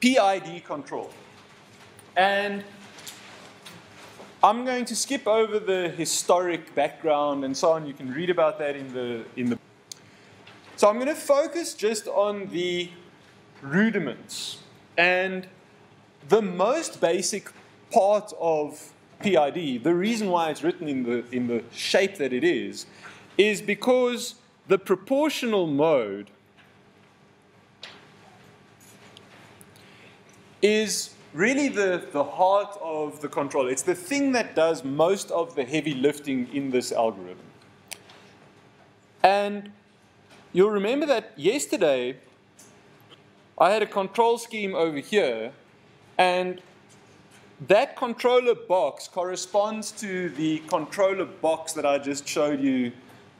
PID control. And I'm going to skip over the historic background and so on. You can read about that in the in the. So I'm going to focus just on the rudiments and the most basic part of PID. The reason why it's written in the in the shape that it is is because the proportional mode is really the, the heart of the control. It's the thing that does most of the heavy lifting in this algorithm. And you'll remember that yesterday I had a control scheme over here, and that controller box corresponds to the controller box that I just showed you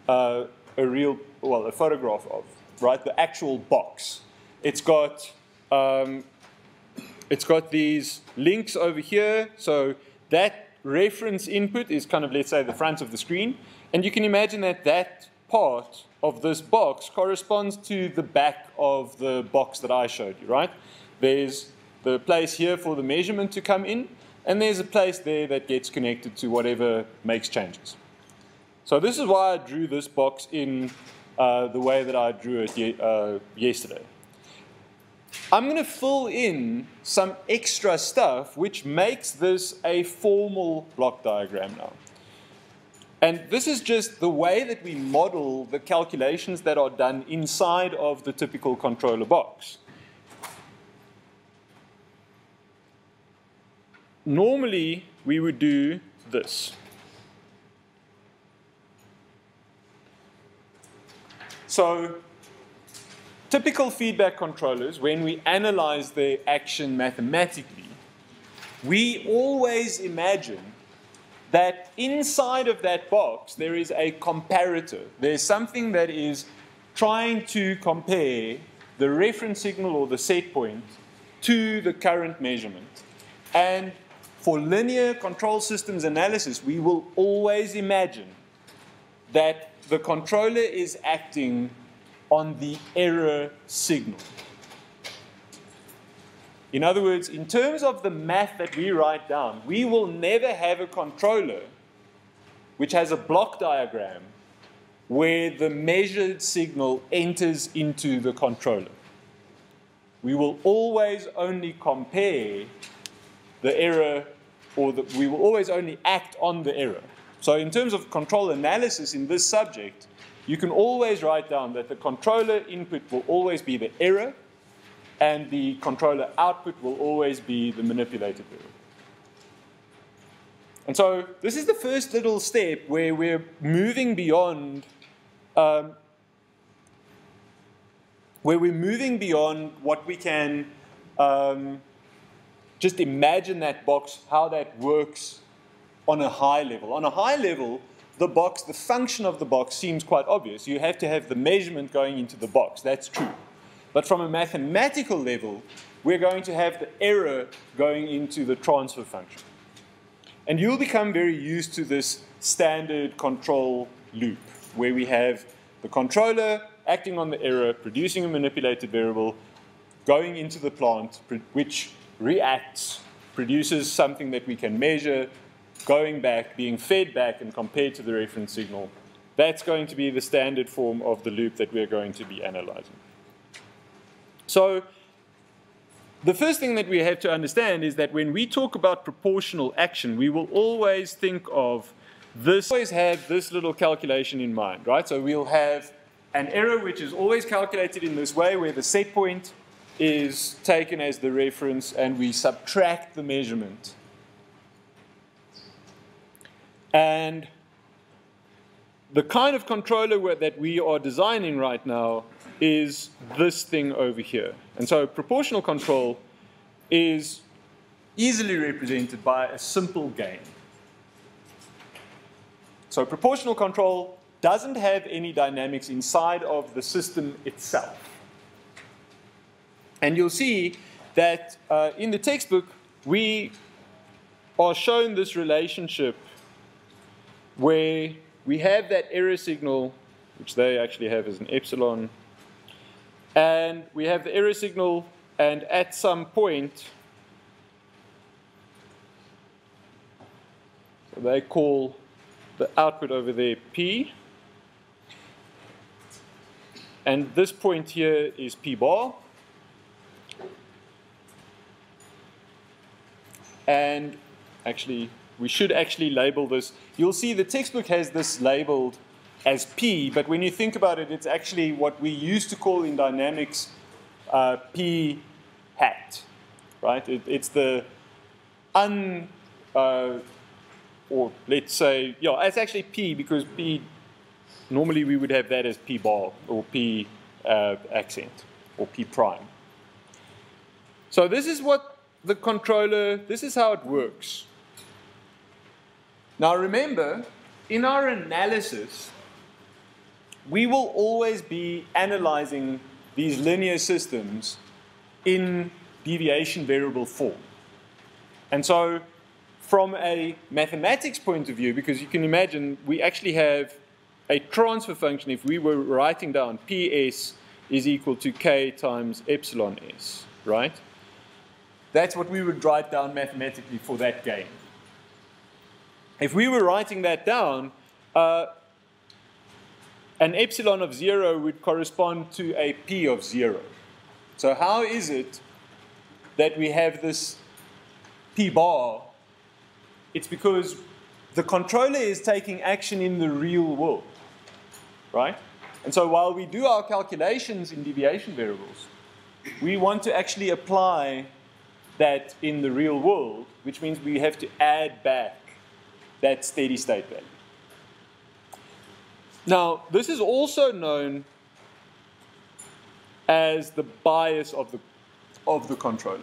uh, a real, well, a photograph of, right? The actual box. It's got um, it's got these links over here. So that reference input is kind of, let's say, the front of the screen. And you can imagine that that part of this box corresponds to the back of the box that I showed you, right? There's the place here for the measurement to come in, and there's a place there that gets connected to whatever makes changes. So this is why I drew this box in uh, the way that I drew it ye uh, yesterday. I'm going to fill in some extra stuff which makes this a formal block diagram now. And this is just the way that we model the calculations that are done inside of the typical controller box. Normally, we would do this. So typical feedback controllers, when we analyze their action mathematically, we always imagine that inside of that box there is a comparator. There's something that is trying to compare the reference signal or the set point to the current measurement. And for linear control systems analysis, we will always imagine that the controller is acting on the error signal. In other words, in terms of the math that we write down, we will never have a controller which has a block diagram where the measured signal enters into the controller. We will always only compare the error, or the, we will always only act on the error. So in terms of control analysis in this subject, you can always write down that the controller input will always be the error, and the controller output will always be the manipulated error. And so this is the first little step where we're moving beyond um, where we're moving beyond what we can um, just imagine that box, how that works on a high level. On a high level, the box, the function of the box seems quite obvious. You have to have the measurement going into the box. That's true. But from a mathematical level, we're going to have the error going into the transfer function. And you'll become very used to this standard control loop where we have the controller acting on the error, producing a manipulated variable, going into the plant, which reacts, produces something that we can measure, going back, being fed back and compared to the reference signal. That's going to be the standard form of the loop that we're going to be analyzing. So the first thing that we have to understand is that when we talk about proportional action, we will always think of this, always have this little calculation in mind, right? So we'll have an error which is always calculated in this way where the set point is taken as the reference and we subtract the measurement and the kind of controller that we are designing right now is this thing over here. And so proportional control is easily represented by a simple gain. So proportional control doesn't have any dynamics inside of the system itself. And you'll see that uh, in the textbook, we are shown this relationship where we have that error signal, which they actually have as an epsilon, and we have the error signal and at some point, so they call the output over there P. And this point here is P bar. And actually, we should actually label this. You'll see the textbook has this labeled as P, but when you think about it, it's actually what we used to call in dynamics uh, P hat, right? It, it's the un, uh, or let's say, yeah, it's actually P because P, normally we would have that as P bar or P uh, accent or P prime. So this is what the controller, this is how it works. Now remember, in our analysis, we will always be analyzing these linear systems in deviation variable form. And so, from a mathematics point of view, because you can imagine we actually have a transfer function if we were writing down ps is equal to k times epsilon s, right? That's what we would write down mathematically for that gain. If we were writing that down, uh, an epsilon of 0 would correspond to a p of 0. So how is it that we have this p bar? It's because the controller is taking action in the real world, right? And so while we do our calculations in deviation variables, we want to actually apply that in the real world, which means we have to add back that steady state value. Now, this is also known as the bias of the, of the controller.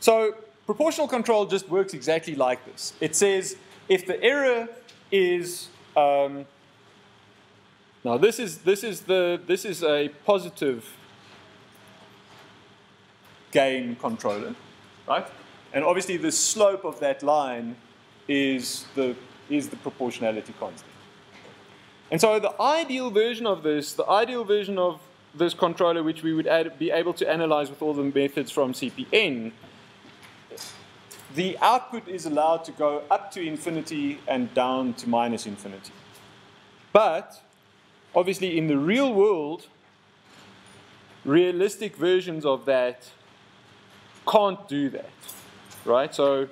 So proportional control just works exactly like this. It says if the error is um, now this is this is the this is a positive gain controller, right? And obviously the slope of that line is the, is the proportionality constant. And so the ideal version of this, the ideal version of this controller, which we would add, be able to analyze with all the methods from CPN, the output is allowed to go up to infinity and down to minus infinity. But obviously in the real world, realistic versions of that can't do that right? So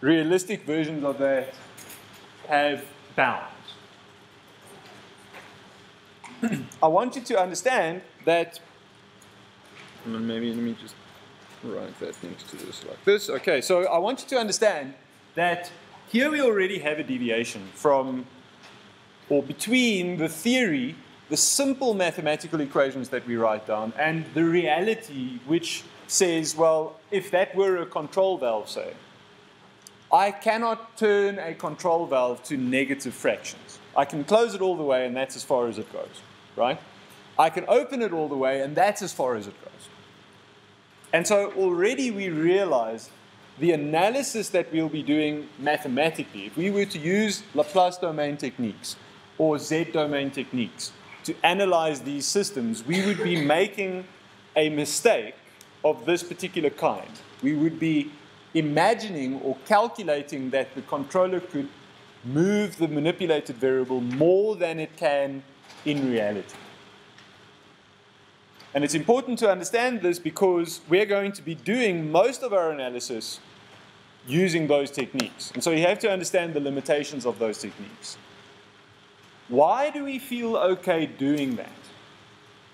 realistic versions of that have bounds. I want you to understand that, maybe let me just write that next to this like this. Okay, so I want you to understand that here we already have a deviation from or between the theory, the simple mathematical equations that we write down, and the reality which says, well, if that were a control valve, say, I cannot turn a control valve to negative fractions. I can close it all the way, and that's as far as it goes, right? I can open it all the way, and that's as far as it goes. And so already we realize the analysis that we'll be doing mathematically, if we were to use Laplace domain techniques or Z domain techniques to analyze these systems, we would be making a mistake of this particular kind. We would be imagining or calculating that the controller could move the manipulated variable more than it can in reality. And it's important to understand this because we're going to be doing most of our analysis using those techniques. And so you have to understand the limitations of those techniques. Why do we feel okay doing that?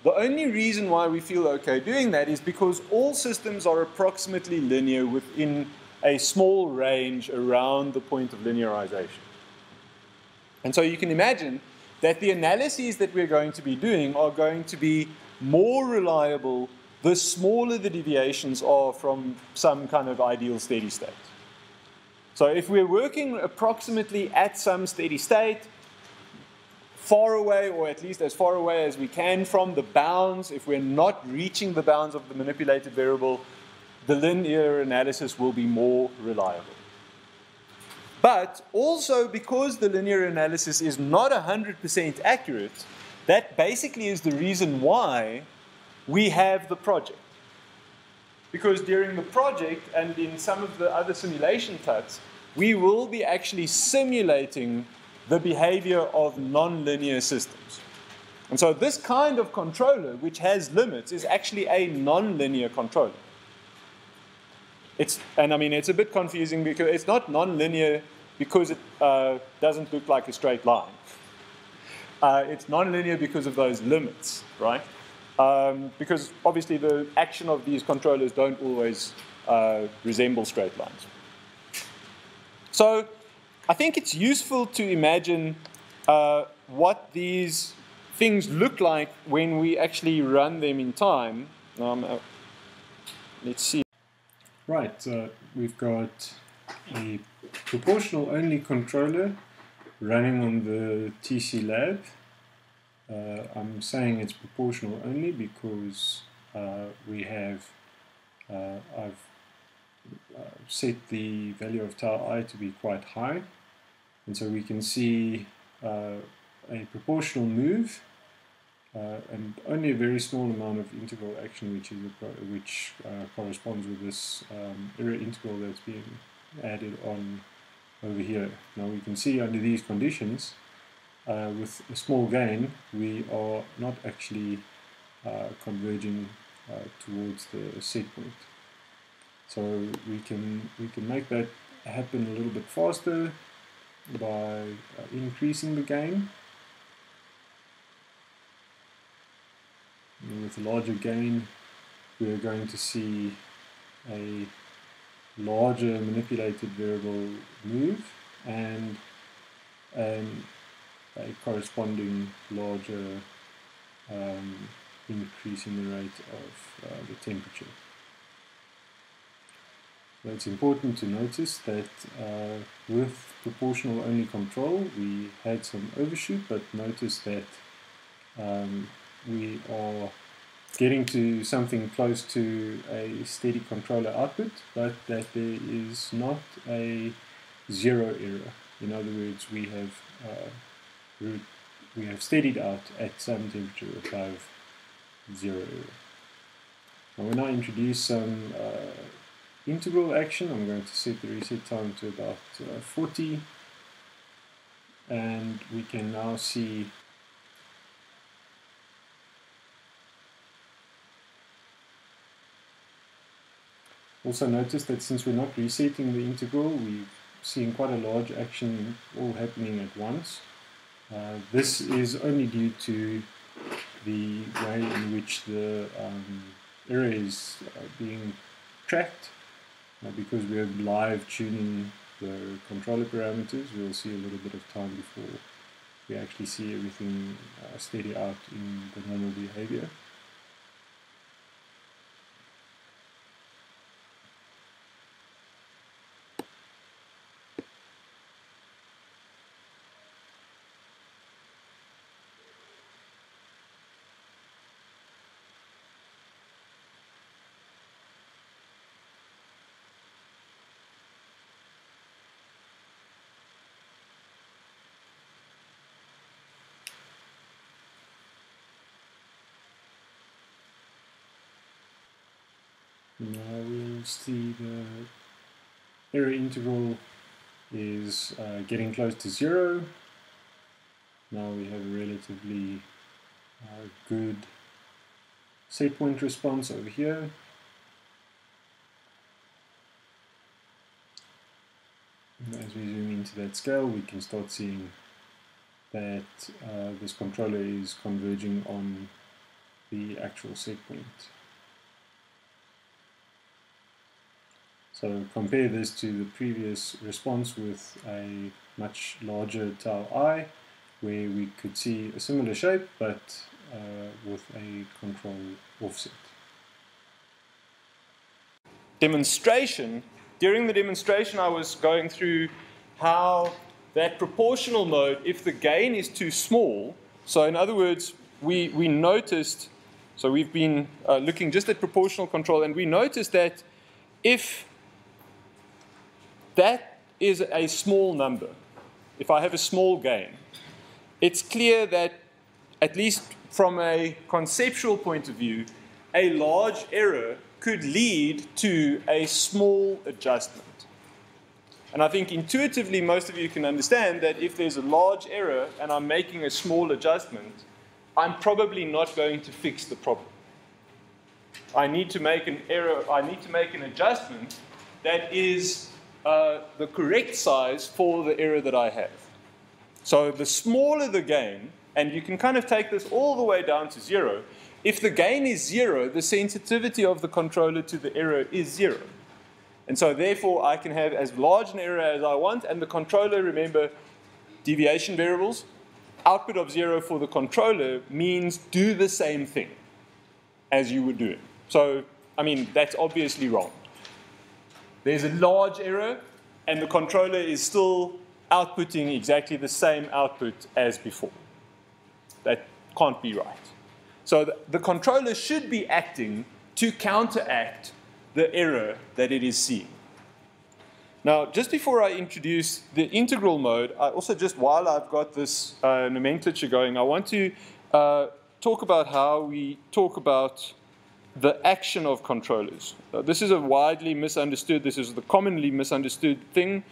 The only reason why we feel okay doing that is because all systems are approximately linear within a small range around the point of linearization. And so you can imagine that the analyses that we're going to be doing are going to be more reliable the smaller the deviations are from some kind of ideal steady state. So if we're working approximately at some steady state, far away, or at least as far away as we can from the bounds. If we're not reaching the bounds of the manipulated variable, the linear analysis will be more reliable. But also because the linear analysis is not 100% accurate, that basically is the reason why we have the project. Because during the project and in some of the other simulation types, we will be actually simulating the behavior of nonlinear systems. And so this kind of controller, which has limits, is actually a nonlinear controller. It's, and I mean, it's a bit confusing because it's not nonlinear because it uh, doesn't look like a straight line. Uh, it's nonlinear because of those limits, right? Um, because obviously the action of these controllers don't always uh, resemble straight lines. So I think it's useful to imagine uh, what these things look like when we actually run them in time. Um, uh, let's see. Right, uh, we've got a proportional only controller running on the TC Lab. Uh, I'm saying it's proportional only because uh, we have, uh, I've set the value of tau i to be quite high. And so we can see uh, a proportional move uh, and only a very small amount of integral action which, is which corresponds with this um, error integral that's being added on over here. Now we can see under these conditions uh, with a small gain, we are not actually uh, converging uh, towards the set point. So we can we can make that happen a little bit faster by uh, increasing the gain. And with a larger gain, we are going to see a larger manipulated variable move and a corresponding larger um, increase in the rate of uh, the temperature. It's important to notice that uh, with proportional only control we had some overshoot but notice that um, we are getting to something close to a steady controller output but that there is not a zero error. In other words, we have uh, we have steadied out at some temperature above zero error. Now when I introduce some uh, integral action, I'm going to set the reset time to about uh, 40 and we can now see Also notice that since we're not resetting the integral, we're seeing quite a large action all happening at once. Uh, this is only due to the way in which the um, error is uh, being tracked. Uh, because we are live tuning the controller parameters, we'll see a little bit of time before we actually see everything uh, steady out in the normal behavior. Now we'll see the error integral is uh, getting close to zero. Now we have a relatively uh, good set point response over here. And as we zoom into that scale, we can start seeing that uh, this controller is converging on the actual set point. So compare this to the previous response with a much larger tau i, where we could see a similar shape, but uh, with a control offset. Demonstration. During the demonstration, I was going through how that proportional mode, if the gain is too small, so in other words, we, we noticed, so we've been uh, looking just at proportional control, and we noticed that if that is a small number. If I have a small gain, it's clear that at least from a conceptual point of view, a large error could lead to a small adjustment. And I think intuitively, most of you can understand that if there's a large error and I'm making a small adjustment, I'm probably not going to fix the problem. I need to make an error, I need to make an adjustment that is uh, the correct size for the error that I have. So the smaller the gain, and you can kind of take this all the way down to zero, if the gain is zero, the sensitivity of the controller to the error is zero. And so therefore I can have as large an error as I want, and the controller, remember, deviation variables, output of zero for the controller means do the same thing as you would do it. So, I mean, that's obviously wrong. There's a large error, and the controller is still outputting exactly the same output as before. That can't be right. So the, the controller should be acting to counteract the error that it is seeing. Now, just before I introduce the integral mode, I also just while I've got this uh, nomenclature going, I want to uh, talk about how we talk about the action of controllers. Uh, this is a widely misunderstood, this is the commonly misunderstood thing.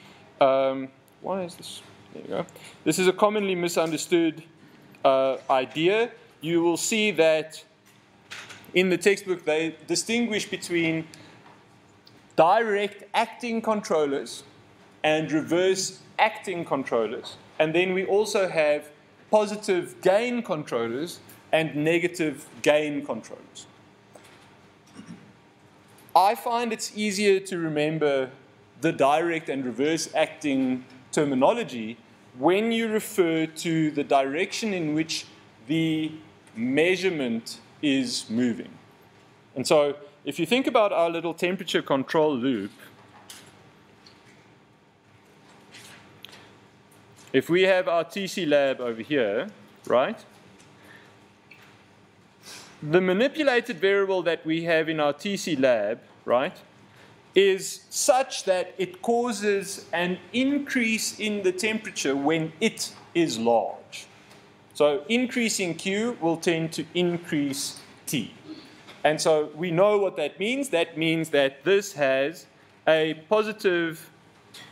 Um, why is this? There you go. This is a commonly misunderstood uh, idea. You will see that in the textbook they distinguish between direct acting controllers and reverse acting controllers. And then we also have positive gain controllers and negative gain controllers. I find it's easier to remember the direct and reverse acting terminology when you refer to the direction in which the measurement is moving. And so, if you think about our little temperature control loop, if we have our TC lab over here, right? The manipulated variable that we have in our TC lab, right, is such that it causes an increase in the temperature when it is large. So increasing Q will tend to increase T. And so we know what that means. That means that this has a positive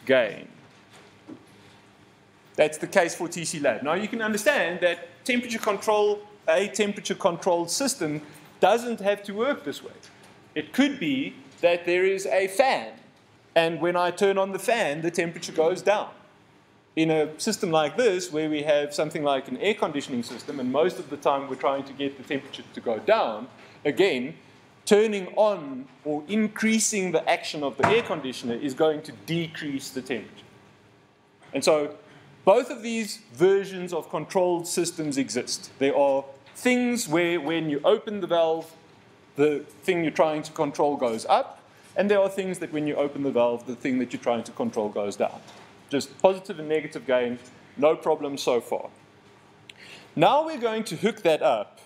gain. That's the case for TC lab. Now you can understand that temperature control a temperature controlled system doesn't have to work this way. It could be that there is a fan, and when I turn on the fan, the temperature goes down. In a system like this, where we have something like an air conditioning system, and most of the time we're trying to get the temperature to go down, again, turning on or increasing the action of the air conditioner is going to decrease the temperature. And so both of these versions of controlled systems exist. There are things where when you open the valve, the thing you're trying to control goes up, and there are things that when you open the valve, the thing that you're trying to control goes down. Just positive and negative gain, no problem so far. Now we're going to hook that up.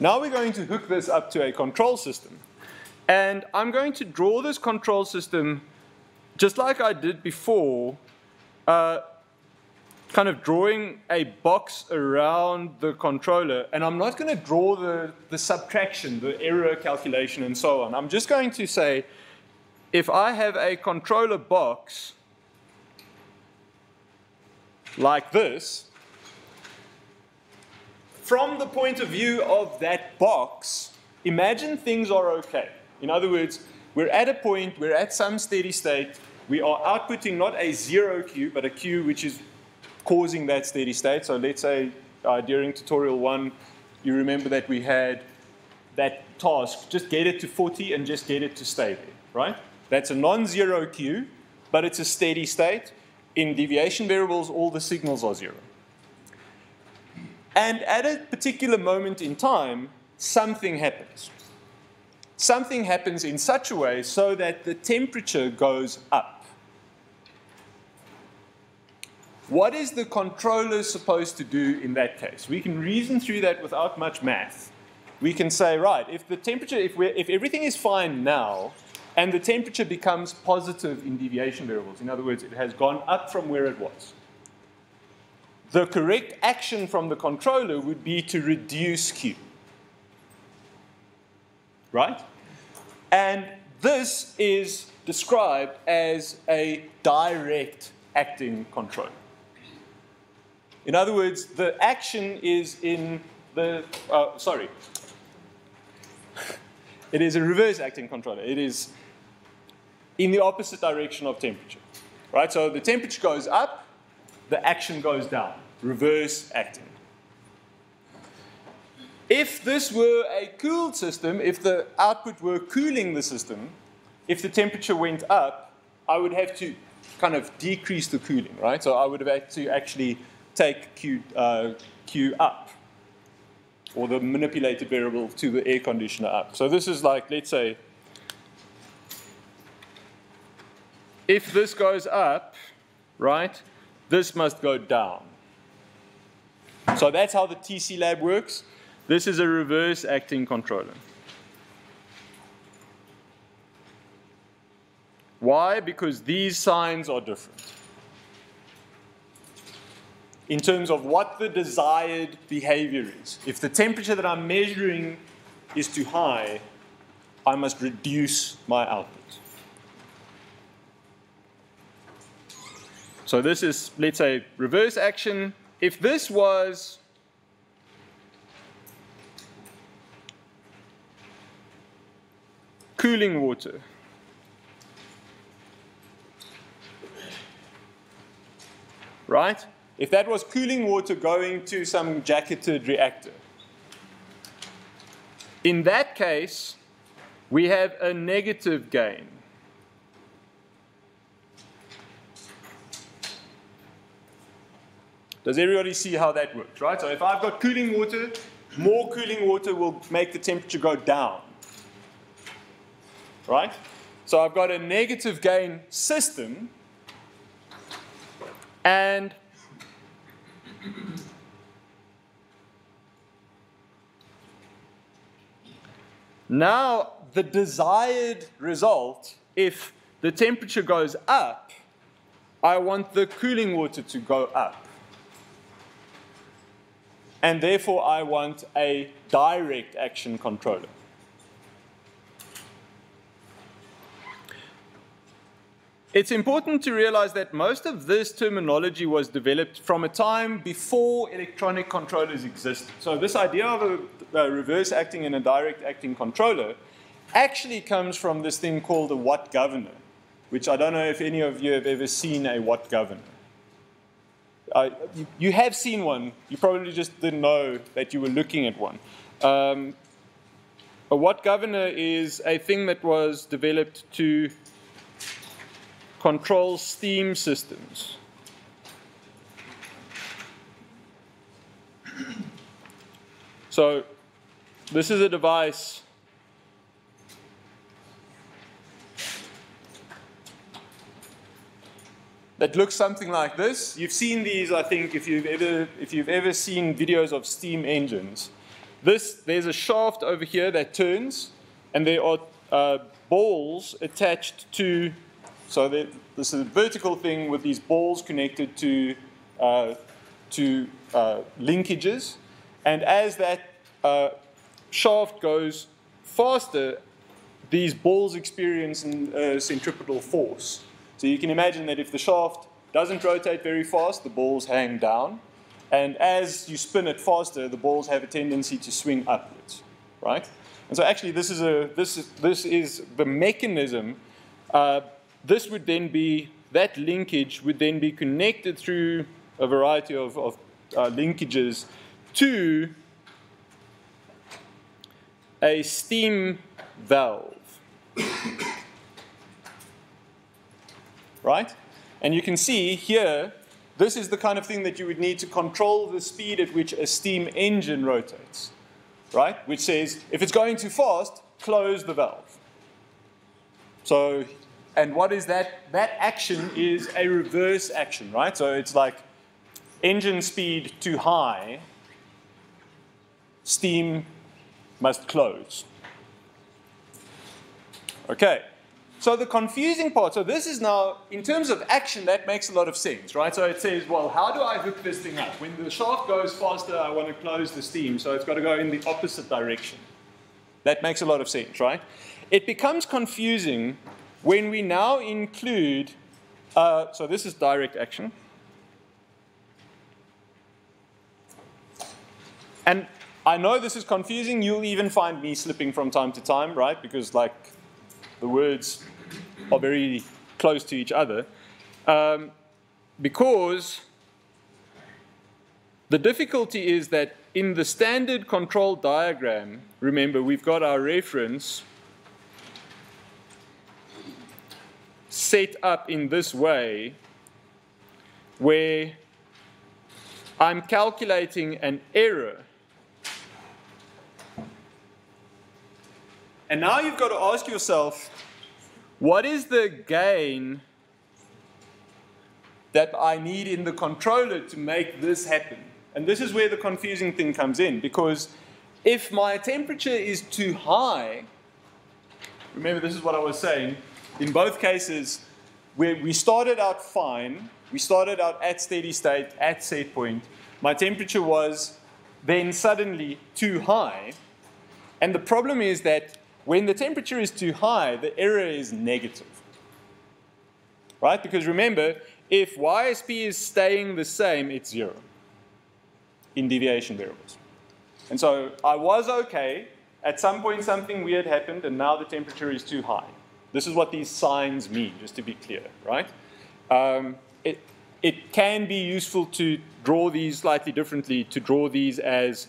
Now we're going to hook this up to a control system. And I'm going to draw this control system just like I did before, uh, kind of drawing a box around the controller, and I'm not going to draw the, the subtraction, the error calculation, and so on. I'm just going to say, if I have a controller box like this, from the point of view of that box, imagine things are okay. In other words, we're at a point, we're at some steady state, we are outputting not a zero Q, but a Q which is causing that steady state. So let's say uh, during tutorial one, you remember that we had that task, just get it to 40 and just get it to stay there, right? That's a non-zero Q, but it's a steady state. In deviation variables, all the signals are zero. And at a particular moment in time, something happens. Something happens in such a way so that the temperature goes up. What is the controller supposed to do in that case? We can reason through that without much math. We can say, right, if the temperature, if, we if everything is fine now, and the temperature becomes positive in deviation variables, in other words, it has gone up from where it was, the correct action from the controller would be to reduce Q. Right? And this is described as a direct acting controller. In other words, the action is in the, uh, sorry, it is a reverse acting controller. It is in the opposite direction of temperature. Right? So the temperature goes up, the action goes down. Reverse acting. If this were a cooled system, if the output were cooling the system, if the temperature went up, I would have to kind of decrease the cooling, right? So I would have had to actually take Q, uh, Q up, or the manipulated variable to the air conditioner up. So this is like, let's say, if this goes up, right, this must go down. So that's how the TC lab works. This is a reverse acting controller. Why? Because these signs are different. In terms of what the desired behavior is. If the temperature that I'm measuring is too high, I must reduce my output. So this is, let's say, reverse action. If this was cooling water, right? If that was cooling water going to some jacketed reactor, in that case, we have a negative gain. Does everybody see how that works, right? So if I've got cooling water, more cooling water will make the temperature go down. Right? So I've got a negative gain system, and now the desired result, if the temperature goes up, I want the cooling water to go up and therefore I want a direct action controller. It's important to realize that most of this terminology was developed from a time before electronic controllers existed. So, this idea of a, a reverse acting and a direct acting controller actually comes from this thing called a Watt governor, which I don't know if any of you have ever seen a Watt governor. Uh, you, you, have seen one. You probably just didn't know that you were looking at one. Um, a Watt governor is a thing that was developed to control steam systems. So, this is a device that looks something like this. You've seen these, I think, if you've ever, if you've ever seen videos of steam engines. This, there's a shaft over here that turns, and there are uh, balls attached to, so this is a vertical thing with these balls connected to, uh, to uh, linkages. And as that uh, shaft goes faster, these balls experience a centripetal force. So you can imagine that if the shaft doesn't rotate very fast, the balls hang down. And as you spin it faster, the balls have a tendency to swing upwards, right? And so actually this is, a, this is, this is the mechanism. This would then be, that linkage would then be connected through a variety of, of uh, linkages to a steam valve right? And you can see here, this is the kind of thing that you would need to control the speed at which a steam engine rotates, right? Which says, if it's going too fast, close the valve. So, and what is that? That action is a reverse action, right? So it's like engine speed too high, steam must close. Okay. so the confusing part, so this is now, in terms of action, that makes a lot of sense, right? So it says, well, how do I hook this thing up? When the shaft goes faster, I want to close the steam, so it's got to go in the opposite direction. That makes a lot of sense, right? It becomes confusing when we now include, uh, so this is direct action. And I know this is confusing. You'll even find me slipping from time to time, right? Because, like, the words are very close to each other. Um, because the difficulty is that in the standard control diagram, remember, we've got our reference set up in this way where I'm calculating an error And now you've got to ask yourself, what is the gain that I need in the controller to make this happen? And this is where the confusing thing comes in, because if my temperature is too high, remember this is what I was saying, in both cases, where we started out fine, we started out at steady state, at set point, my temperature was then suddenly too high. And the problem is that when the temperature is too high, the error is negative. Right? Because remember, if YSP is staying the same, it's zero in deviation variables. And so I was okay. At some point, something weird happened, and now the temperature is too high. This is what these signs mean, just to be clear, right? Um, it, it can be useful to draw these slightly differently, to draw these as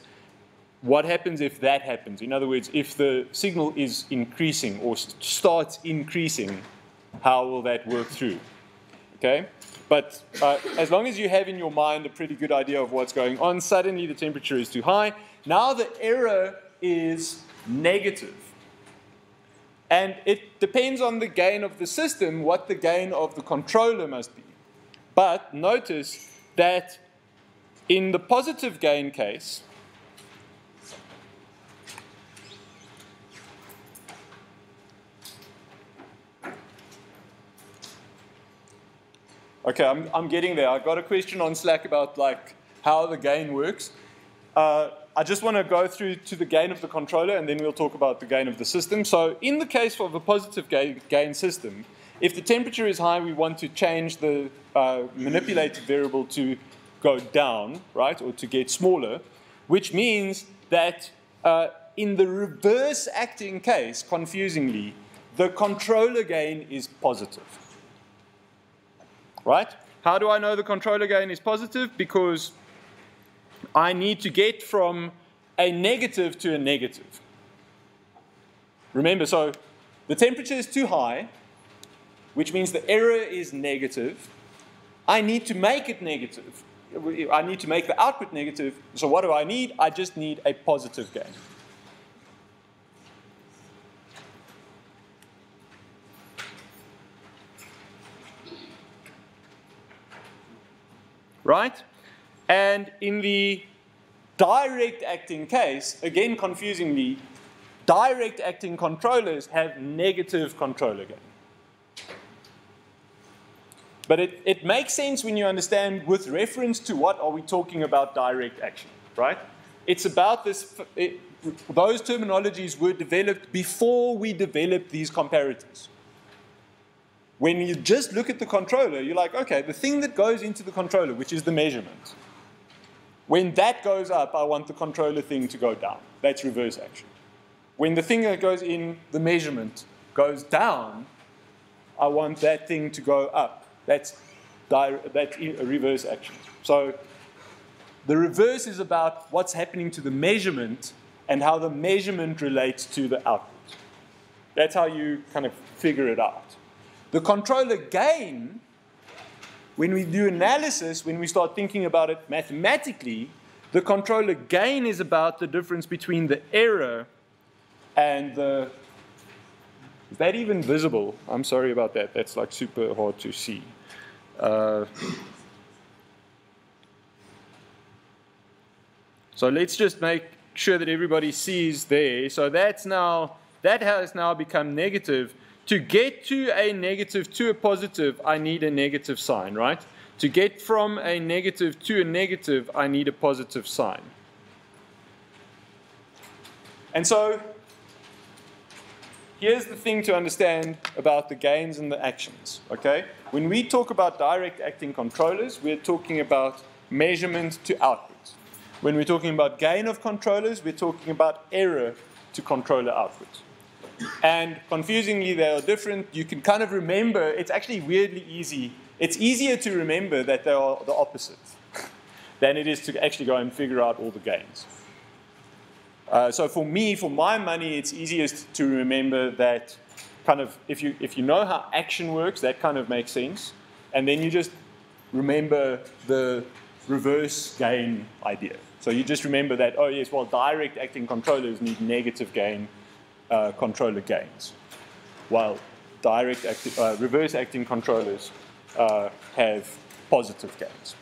what happens if that happens? In other words, if the signal is increasing or starts increasing, how will that work through? Okay? But uh, as long as you have in your mind a pretty good idea of what's going on, suddenly the temperature is too high. Now the error is negative. And it depends on the gain of the system what the gain of the controller must be. But notice that in the positive gain case, Okay, I'm, I'm getting there. I got a question on Slack about like how the gain works. Uh, I just want to go through to the gain of the controller and then we'll talk about the gain of the system. So in the case of a positive gain, system, if the temperature is high, we want to change the uh, manipulated variable to go down, right, or to get smaller, which means that uh, in the reverse acting case, confusingly, the controller gain is positive right? How do I know the controller gain is positive? Because I need to get from a negative to a negative. Remember, so the temperature is too high, which means the error is negative. I need to make it negative. I need to make the output negative. So what do I need? I just need a positive gain. right? And in the direct acting case, again confusingly, direct acting controllers have negative control gain. But it, it makes sense when you understand with reference to what are we talking about direct action, right? It's about this, it, those terminologies were developed before we developed these comparators. When you just look at the controller, you're like, okay, the thing that goes into the controller, which is the measurement, when that goes up, I want the controller thing to go down. That's reverse action. When the thing that goes in the measurement goes down, I want that thing to go up. That's, that's reverse action. So the reverse is about what's happening to the measurement and how the measurement relates to the output. That's how you kind of figure it out. The controller gain, when we do analysis, when we start thinking about it mathematically, the controller gain is about the difference between the error and the. Is that even visible? I'm sorry about that. That's like super hard to see. Uh, so let's just make sure that everybody sees there. So that's now that has now become negative to get to a negative to a positive, I need a negative sign, right? To get from a negative to a negative, I need a positive sign. And so, here's the thing to understand about the gains and the actions, okay? When we talk about direct acting controllers, we're talking about measurement to output. When we're talking about gain of controllers, we're talking about error to controller output. And confusingly, they are different. You can kind of remember, it's actually weirdly easy. It's easier to remember that they are the opposite than it is to actually go and figure out all the gains. Uh, so for me, for my money, it's easiest to remember that kind of if you if you know how action works, that kind of makes sense, and then you just remember the reverse gain idea. So you just remember that oh yes, well direct acting controllers need negative gain uh, controller gains, while direct acti- uh, reverse acting controllers uh, have positive gains.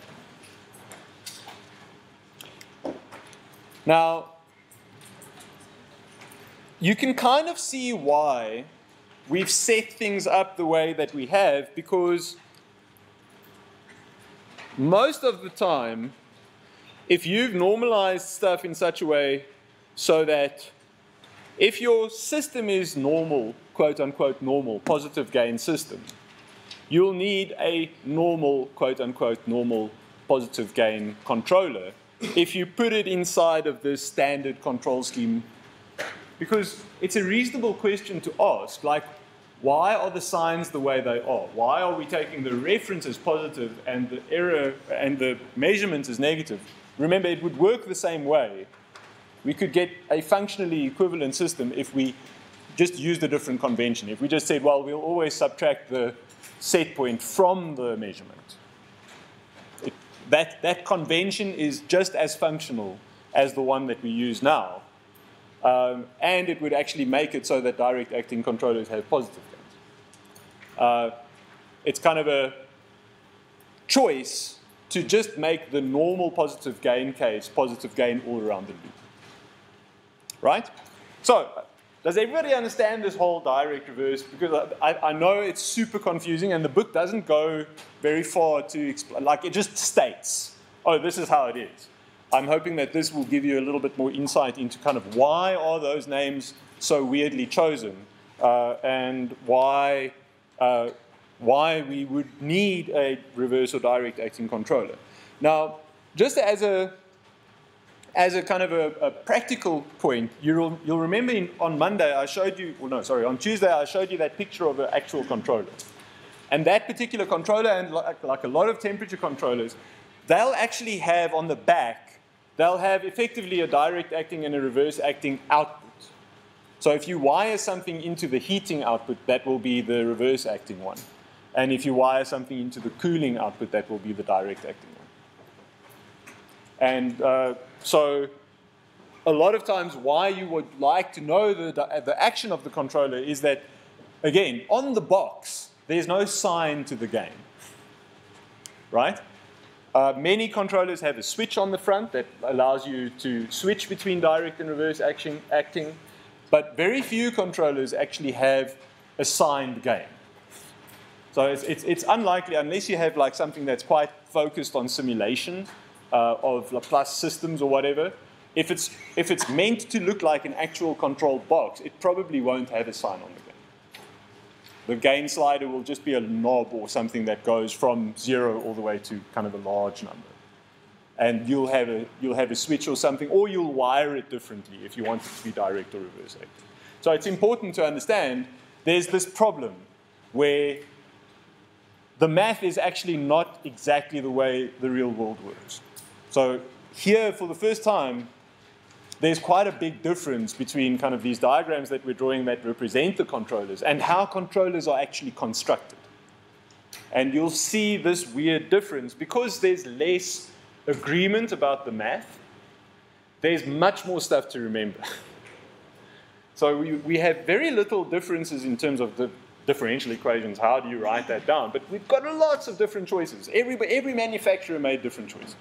Now, you can kind of see why we've set things up the way that we have because most of the time, if you've normalized stuff in such a way so that if your system is normal, quote unquote normal, positive gain system, you'll need a normal, quote unquote normal, positive gain controller if you put it inside of this standard control scheme. Because it's a reasonable question to ask, like, why are the signs the way they are? Why are we taking the reference as positive and the error and the measurement as negative? Remember, it would work the same way we could get a functionally equivalent system if we just used a different convention. If we just said, well, we'll always subtract the set point from the measurement. It, that, that convention is just as functional as the one that we use now. Um, and it would actually make it so that direct acting controllers have positive gains. Uh, it's kind of a choice to just make the normal positive gain case positive gain all around the loop right? So, does everybody understand this whole direct reverse? Because I, I, know it's super confusing, and the book doesn't go very far to explain. Like, it just states, oh, this is how it is. I'm hoping that this will give you a little bit more insight into kind of why are those names so weirdly chosen, uh, and why, uh, why we would need a reverse or direct acting controller. Now, just as a as a kind of a, a practical point, you'll, you'll remember in, on Monday I showed you, well, no, sorry, on Tuesday I showed you that picture of an actual controller. And that particular controller, and like, like a lot of temperature controllers, they'll actually have on the back, they'll have effectively a direct acting and a reverse acting output. So if you wire something into the heating output, that will be the reverse acting one. And if you wire something into the cooling output, that will be the direct acting one. And uh, so a lot of times why you would like to know the, the action of the controller is that, again, on the box, there's no sign to the gain, right? Uh, many controllers have a switch on the front that allows you to switch between direct and reverse action, acting, but very few controllers actually have a signed gain. So it's, it's, it's unlikely, unless you have like something that's quite focused on simulation, uh, of Laplace systems or whatever, if it's, if it's meant to look like an actual controlled box, it probably won't have a sign on the gain. The gain slider will just be a knob or something that goes from zero all the way to kind of a large number. And you'll have a, you'll have a switch or something, or you'll wire it differently if you want it to be direct or reverse acting. So it's important to understand there's this problem where the math is actually not exactly the way the real world works. So here, for the first time, there's quite a big difference between kind of these diagrams that we're drawing that represent the controllers and how controllers are actually constructed. And you'll see this weird difference because there's less agreement about the math, there's much more stuff to remember. so we, we have very little differences in terms of the differential equations. How do you write that down? But we've got lots of different choices. Every, every manufacturer made different choices.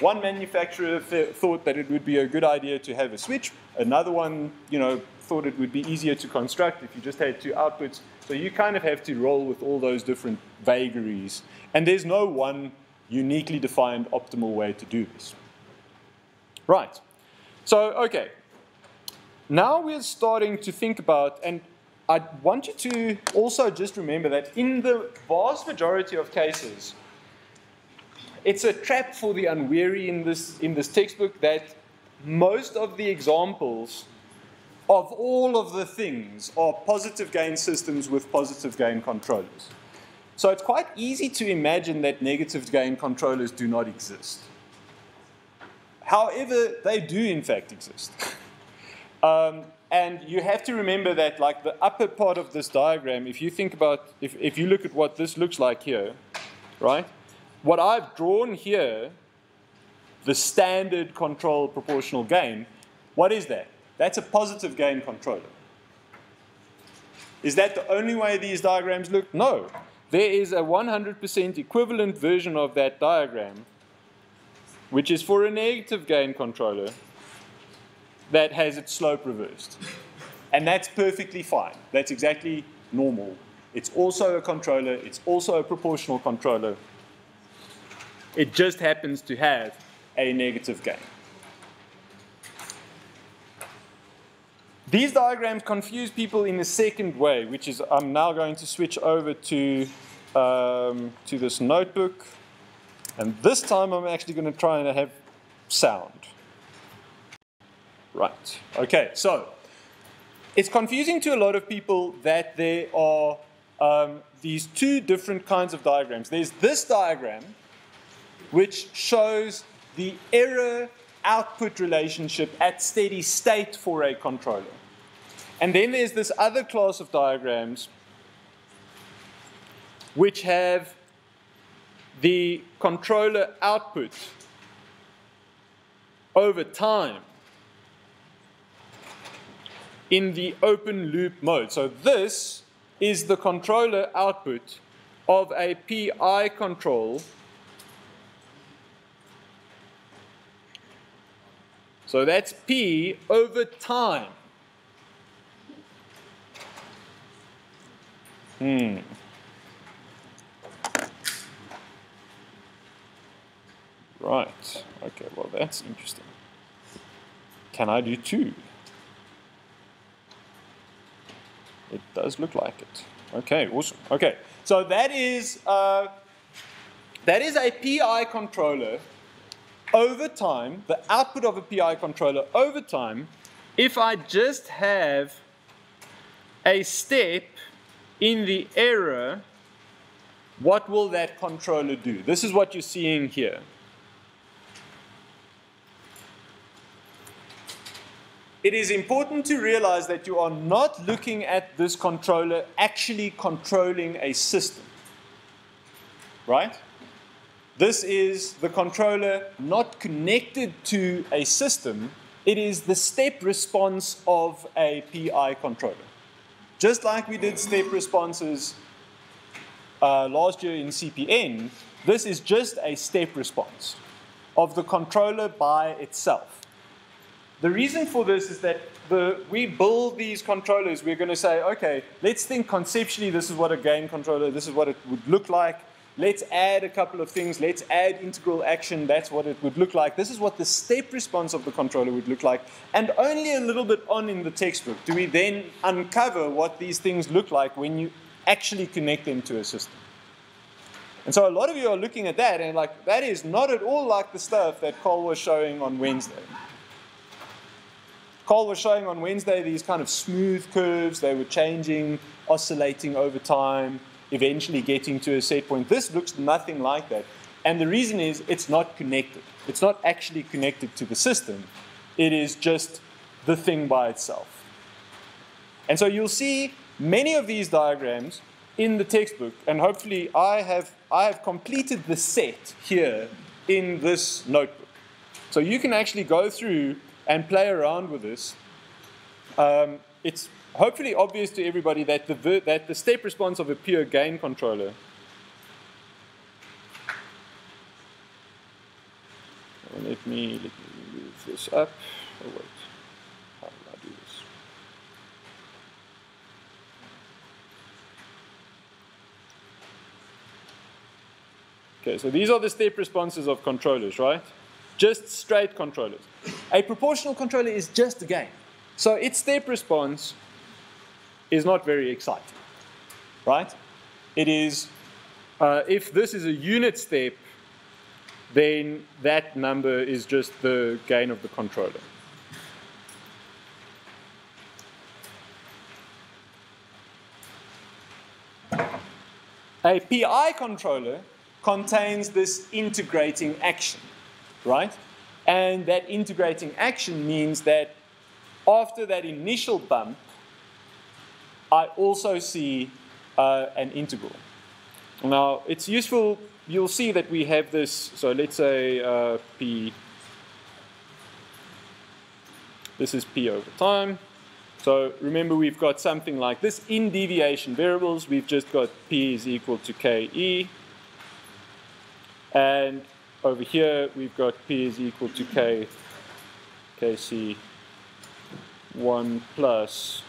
One manufacturer th- thought that it would be a good idea to have a switch. Another one, you know, thought it would be easier to construct if you just had two outputs. So you kind of have to roll with all those different vagaries. And there's no one uniquely defined optimal way to do this. Right. So, okay. Now we're starting to think about, and I want you to also just remember that in the vast majority of cases, it's a trap for the unwary in this, in this textbook that most of the examples of all of the things are positive gain systems with positive gain controllers. So it's quite easy to imagine that negative gain controllers do not exist. However, they do in fact exist. um, and you have to remember that like the upper part of this diagram, if you think about, if, if you look at what this looks like here, right? What I've drawn here, the standard control proportional gain, what is that? That's a positive gain controller. Is that the only way these diagrams look? No. There is a 100% equivalent version of that diagram, which is for a negative gain controller that has its slope reversed. And that's perfectly fine. That's exactly normal. It's also a controller, it's also a proportional controller. It just happens to have a negative gain. These diagrams confuse people in a second way, which is I'm now going to switch over to, um, to this notebook. And this time I'm actually going to try and have sound. Right. Okay, so it's confusing to a lot of people that there are um, these two different kinds of diagrams. There's this diagram, which shows the error output relationship at steady state for a controller. And then there's this other class of diagrams which have the controller output over time in the open loop mode. So this is the controller output of a PI control. So that's P over time. Hmm. Right. Okay, well, that's interesting. Can I do two? It does look like it. Okay, awesome. Okay, so that is uh, that is a PI controller over time. The output of a PI controller over time. If I just have a step in the error, what will that controller do? This is what you're seeing here. it is important to realize that you are not looking at this controller actually controlling a system. Right? This is the controller not connected to a system, it is the step response of a PI controller. Just like we did step responses uh, last year in CPN, this is just a step response of the controller by itself. The reason for this is that the, we build these controllers, we're going to say, okay, let's think conceptually this is what a gain controller, this is what it would look like. Let's add a couple of things. Let's add integral action. That's what it would look like. This is what the step response of the controller would look like. And only a little bit on in the textbook do we then uncover what these things look like when you actually connect them to a system. And so a lot of you are looking at that and like, that is not at all like the stuff that Cole was showing on Wednesday. Cole was showing on Wednesday these kind of smooth curves. They were changing, oscillating over time, eventually getting to a set point. This looks nothing like that. And the reason is it's not connected. It's not actually connected to the system. It is just the thing by itself. And so you'll see many of these diagrams in the textbook, and hopefully I have, I have completed the set here in this notebook. So you can actually go through and play around with this, um, it's hopefully obvious to everybody that the, that the step response of a pure gain controller let me, let me move this up. Oh wait, how will I do this? Okay, so these are the step responses of controllers, right? Just straight controllers. A proportional controller is just a gain. So its step response is not very exciting, right? It is, uh, if this is a unit step, then that number is just the gain of the controller. A PI controller contains this integrating action, right? And that integrating action means that after that initial bump, I also see uh, an integral. Now, it's useful, you'll see that we have this, so let's say uh, P, this is P over time. So remember we've got something like this. In deviation variables, we've just got P is equal to KE. And over here, we've got P is equal to K, KC 1 plus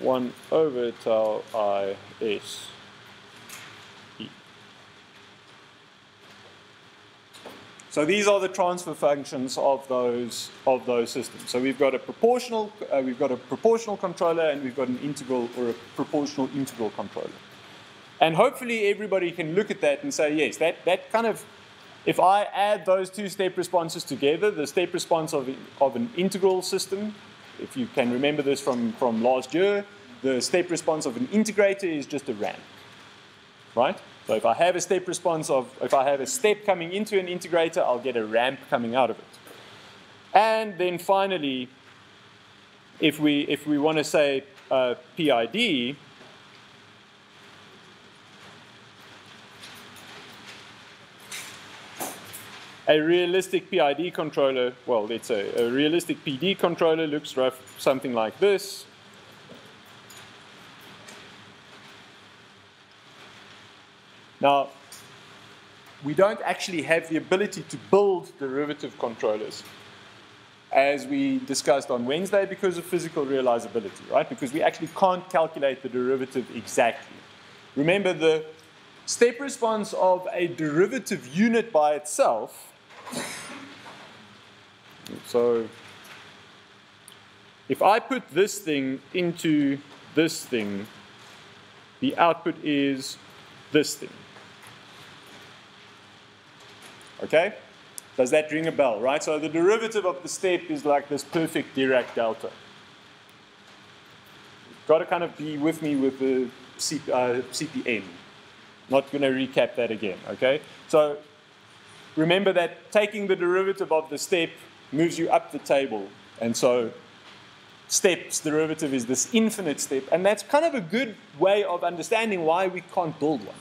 1 over tau I S. So these are the transfer functions of those of those systems. So we've got a proportional uh, we've got a proportional controller and we've got an integral or a proportional integral controller. And hopefully everybody can look at that and say yes, that that kind of if I add those two step responses together, the step response of, of an integral system, if you can remember this from, from last year, the step response of an integrator is just a ramp, right? So if I have a step response of, if I have a step coming into an integrator, I'll get a ramp coming out of it. And then finally, if we, if we want to say uh, PID, a realistic PID controller, well, let's say a realistic PD controller looks rough, something like this. Now, we don't actually have the ability to build derivative controllers as we discussed on Wednesday because of physical realizability, right? Because we actually can't calculate the derivative exactly. Remember the step response of a derivative unit by itself. So if I put this thing into this thing, the output is this thing. Okay? Does that ring a bell, right? So the derivative of the step is like this perfect Dirac delta. Got to kind of be with me with the C, uh, CPM. Not going to recap that again, okay? So remember that taking the derivative of the step moves you up the table. And so steps derivative is this infinite step. And that's kind of a good way of understanding why we can't build one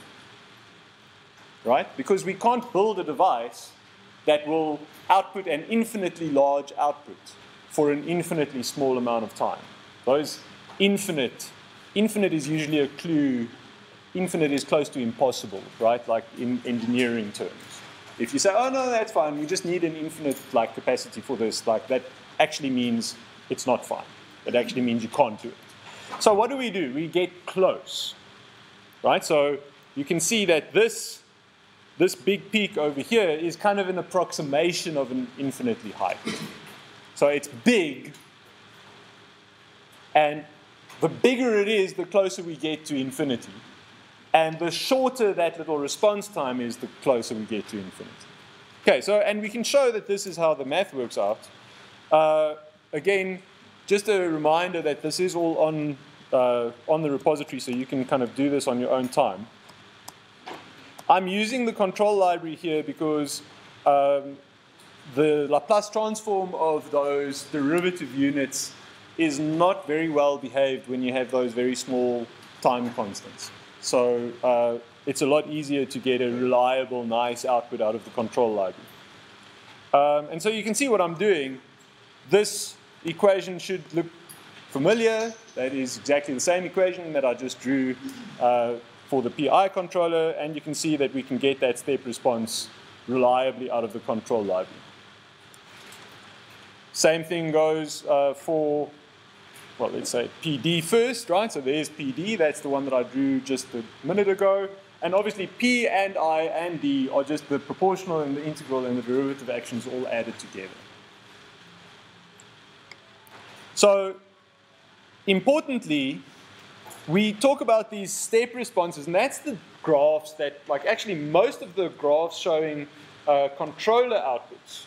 right? Because we can't build a device that will output an infinitely large output for an infinitely small amount of time. Those infinite, infinite is usually a clue, infinite is close to impossible, right? Like in engineering terms. If you say, oh no, that's fine, we just need an infinite like capacity for this, like that actually means it's not fine. It actually means you can't do it. So what do we do? We get close, right? So you can see that this this big peak over here is kind of an approximation of an infinitely high peak. So it's big, and the bigger it is, the closer we get to infinity. And the shorter that little response time is, the closer we get to infinity. Okay, so, and we can show that this is how the math works out. Uh, again, just a reminder that this is all on, uh, on the repository, so you can kind of do this on your own time. I'm using the control library here because um, the Laplace transform of those derivative units is not very well behaved when you have those very small time constants. So uh, it's a lot easier to get a reliable, nice output out of the control library. Um, and so you can see what I'm doing. This equation should look familiar. That is exactly the same equation that I just drew uh, for the PI controller, and you can see that we can get that step response reliably out of the control library. Same thing goes uh, for, well, let's say PD first, right? So there's PD, that's the one that I drew just a minute ago. And obviously, P and I and D are just the proportional and the integral and the derivative actions all added together. So, importantly, we talk about these step responses, and that's the graphs that, like, actually, most of the graphs showing uh, controller outputs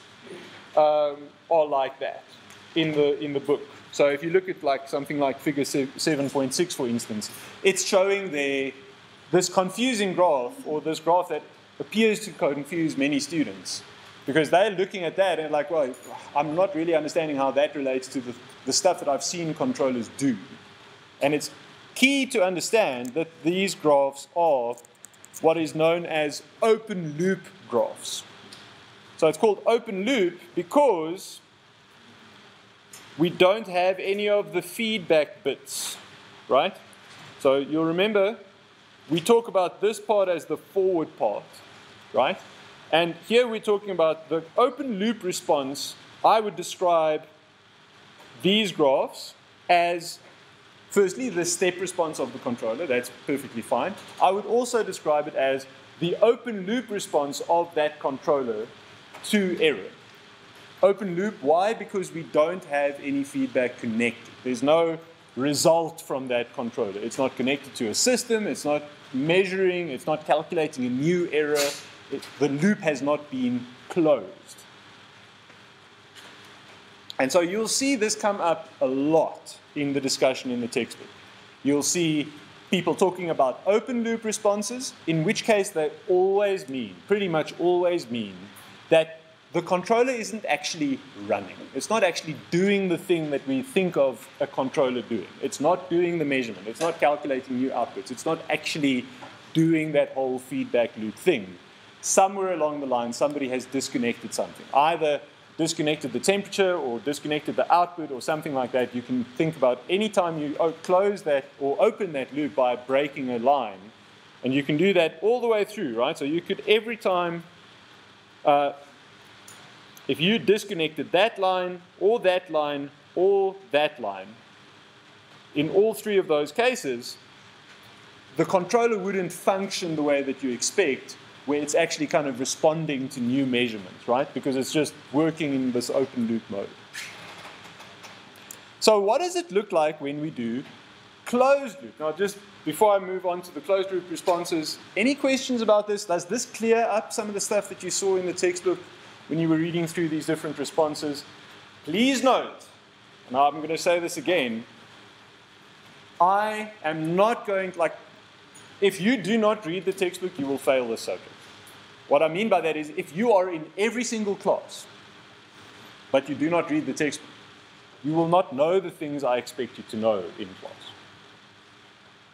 um, are like that in the in the book. So if you look at like something like Figure 7.6, for instance, it's showing there this confusing graph, or this graph that appears to confuse many students, because they're looking at that and like, well, I'm not really understanding how that relates to the, the stuff that I've seen controllers do. And it's key to understand that these graphs are what is known as open loop graphs. So it's called open loop because we don't have any of the feedback bits, right? So you'll remember we talk about this part as the forward part, right? And here we're talking about the open loop response. I would describe these graphs as firstly the step response of the controller, that's perfectly fine. I would also describe it as the open loop response of that controller to error. Open loop, why? Because we don't have any feedback connected. There's no result from that controller. It's not connected to a system, it's not measuring, it's not calculating a new error. It, the loop has not been closed. And so you'll see this come up a lot in the discussion in the textbook. You'll see people talking about open loop responses, in which case they always mean, pretty much always mean, that the controller isn't actually running. It's not actually doing the thing that we think of a controller doing. It's not doing the measurement. It's not calculating new outputs. It's not actually doing that whole feedback loop thing. Somewhere along the line, somebody has disconnected something. Either disconnected the temperature or disconnected the output or something like that. You can think about any time you close that or open that loop by breaking a line. And you can do that all the way through, right? So you could every time uh, if you disconnected that line, or that line, or that line, in all three of those cases, the controller wouldn't function the way that you expect, where it's actually kind of responding to new measurements, right? Because it's just working in this open loop mode. So, what does it look like when we do closed loop? Now, just before I move on to the closed loop responses, any questions about this? Does this clear up some of the stuff that you saw in the textbook? When you were reading through these different responses. Please note, and I'm going to say this again, I am not going to, like, if you do not read the textbook, you will fail this subject. What I mean by that is if you are in every single class, but you do not read the textbook, you will not know the things I expect you to know in class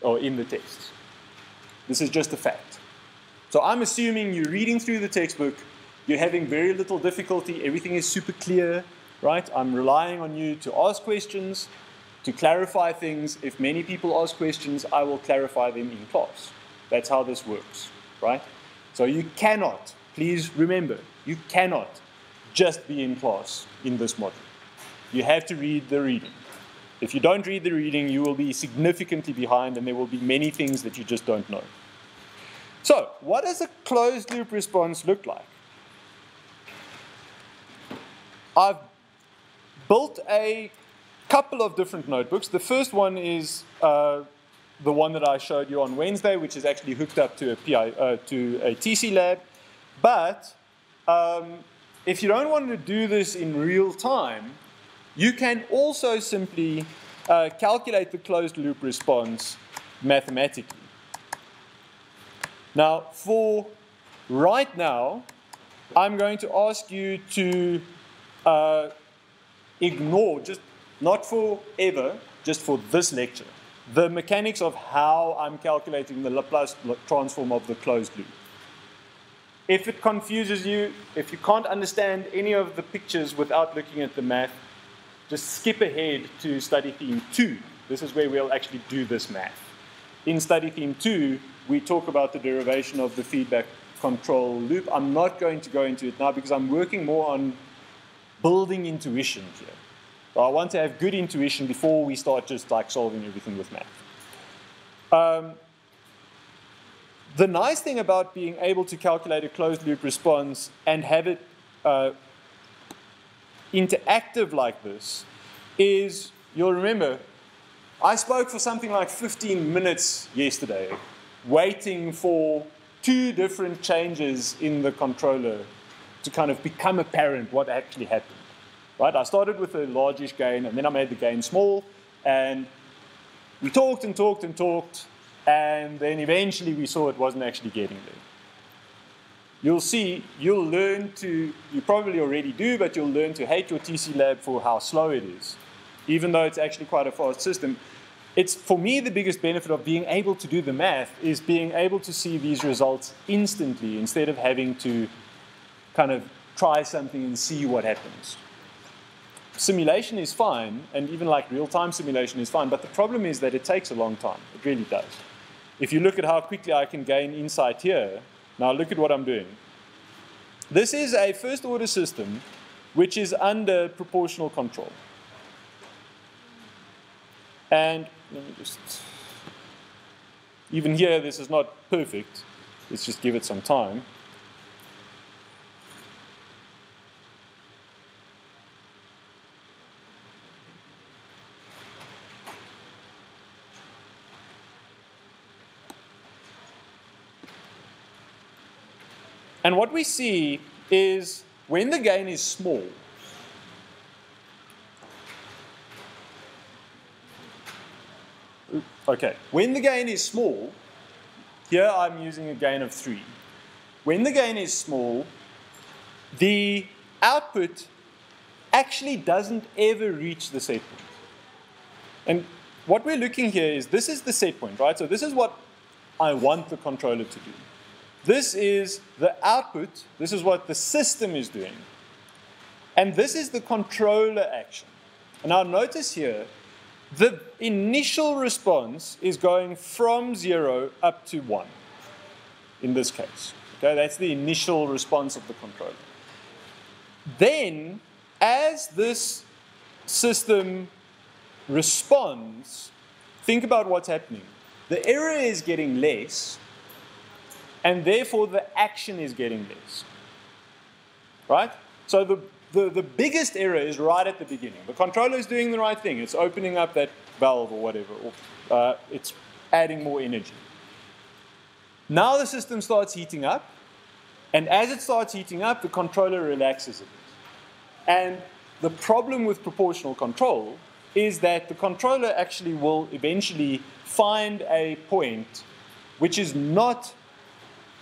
or in the tests. This is just a fact. So I'm assuming you're reading through the textbook you're having very little difficulty. Everything is super clear, right? I'm relying on you to ask questions, to clarify things. If many people ask questions, I will clarify them in class. That's how this works, right? So you cannot, please remember, you cannot just be in class in this module. You have to read the reading. If you don't read the reading, you will be significantly behind and there will be many things that you just don't know. So, what does a closed loop response look like? I've built a couple of different notebooks. The first one is uh, the one that I showed you on Wednesday, which is actually hooked up to a, PI, uh, to a TC lab. But um, if you don't want to do this in real time, you can also simply uh, calculate the closed loop response mathematically. Now, for right now, I'm going to ask you to uh, ignore, just not forever, just for this lecture, the mechanics of how I'm calculating the Laplace transform of the closed loop. If it confuses you, if you can't understand any of the pictures without looking at the math, just skip ahead to study theme 2. This is where we'll actually do this math. In study theme 2, we talk about the derivation of the feedback control loop. I'm not going to go into it now because I'm working more on building intuition here. So I want to have good intuition before we start just like solving everything with math. Um, The nice thing about being able to calculate a closed loop response and have it uh, interactive like this is, you'll remember, I spoke for something like 15 minutes yesterday, waiting for two different changes in the controller to kind of become apparent what actually happened. Right? I started with a largish gain, and then I made the gain small, and we talked and talked and talked, and then eventually we saw it wasn't actually getting there. You'll see, you'll learn to, you probably already do, but you'll learn to hate your TC lab for how slow it is, even though it's actually quite a fast system. It's, for me, the biggest benefit of being able to do the math is being able to see these results instantly instead of having to kind of try something and see what happens. Simulation is fine, and even like real time simulation is fine, but the problem is that it takes a long time. It really does. If you look at how quickly I can gain insight here, now look at what I'm doing. This is a first order system which is under proportional control. And let me just, even here, this is not perfect. Let's just give it some time. And what we see is when the gain is small, okay, when the gain is small, here I'm using a gain of 3. When the gain is small, the output actually doesn't ever reach the set point. And what we're looking here is this is the set point, right? So this is what I want the controller to do. This is the output. This is what the system is doing. And this is the controller action. And now notice here, the initial response is going from zero up to one in this case. Okay, that's the initial response of the controller. Then, as this system responds, think about what's happening. The error is getting less, and therefore the action is getting less. Right? So the, the, the biggest error is right at the beginning. The controller is doing the right thing. It's opening up that valve or whatever. Or, uh, it's adding more energy. Now the system starts heating up, and as it starts heating up, the controller relaxes a bit. And the problem with proportional control is that the controller actually will eventually find a point which is not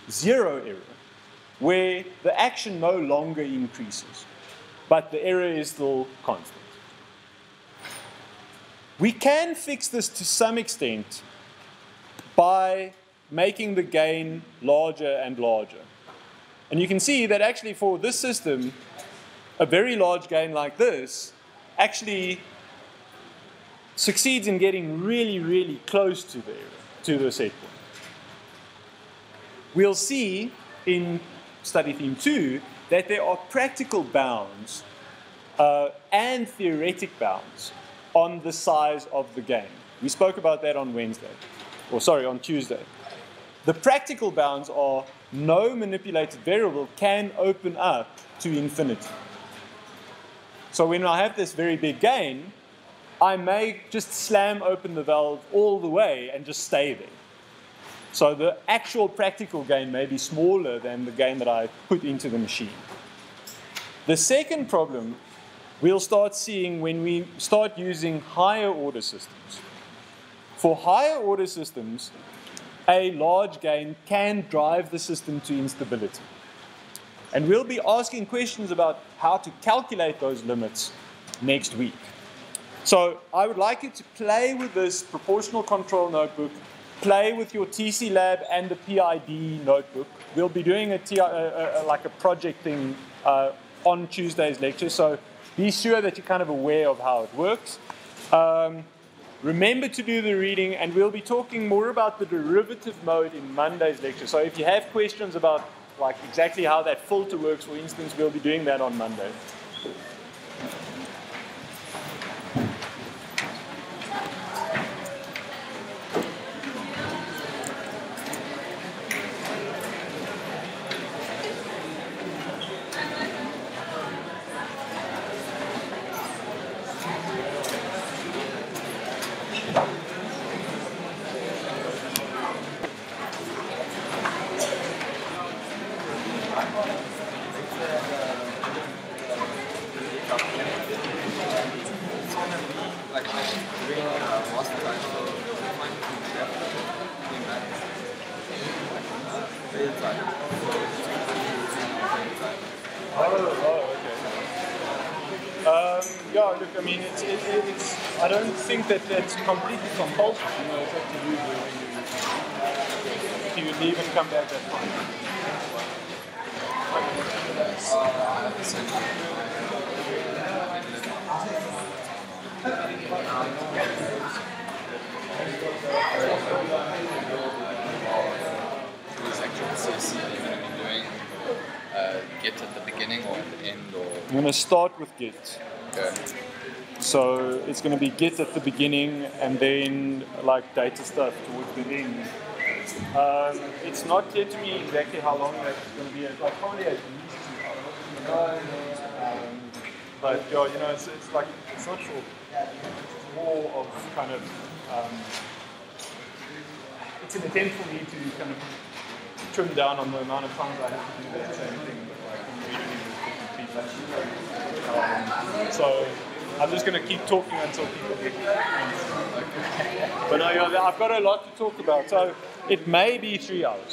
zero error, where the action no longer increases, but the error is still constant. We can fix this to some extent by making the gain larger and larger. And you can see that actually for this system, a very large gain like this actually succeeds in getting really, really close to the error, to the set point. We'll see in study theme two that there are practical bounds uh, and theoretic bounds on the size of the gain. We spoke about that on Wednesday, or sorry, on Tuesday. The practical bounds are no manipulated variable can open up to infinity. So when I have this very big gain, I may just slam open the valve all the way and just stay there. So the actual practical gain may be smaller than the gain that I put into the machine. The second problem we'll start seeing when we start using higher order systems. For higher order systems, a large gain can drive the system to instability. And we'll be asking questions about how to calculate those limits next week. So I would like you to play with this proportional control notebook play with your TC Lab and the PID notebook. We'll be doing a, TI, uh, uh, like a project thing uh, on Tuesday's lecture, so be sure that you're kind of aware of how it works. Um, remember to do the reading, and we'll be talking more about the derivative mode in Monday's lecture. So if you have questions about like exactly how that filter works, for instance, we'll be doing that on Monday. doing uh, master time, so fine from chef, came back. Failed time. So failed time. Oh, oh, okay. Um, yeah, look, I mean, it's, it, it- it's, I don't think that that's completely compulsory. You know, it's up to you if you leave and come back, that's fine. Whose actual CSC are you going to be doing? Uh, get at the beginning or at the end or? I'm going to start with Git. Okay. So it's going to be Git at the beginning and then like data stuff towards the end. Um, it's not clear to me exactly how long that's going to be. Like probably at least two hours. Um, but yeah, you know, it's, it's like it's not short. It's more of kind of um, it's an attempt for me to kind of trim down on the amount of times I have to do that same thing. Like I'm I'm just going to keep talking until people get But no, I've got a lot to talk about. So it may be three hours.